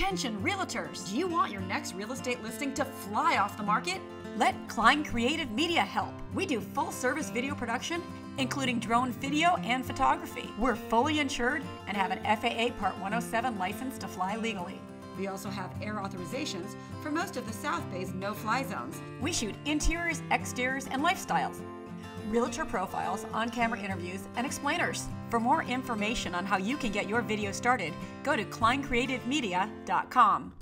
Attention, realtors! Do you want your next real estate listing to fly off the market? Let Klein Creative Media help. We do full service video production, including drone video and photography. We're fully insured and have an FAA Part 107 license to fly legally. We also have air authorizations for most of the South Bay's no fly zones. We shoot interiors, exteriors, and lifestyles. Realtor profiles, on camera interviews, and explainers. For more information on how you can get your video started, go to kleincreativemedia.com.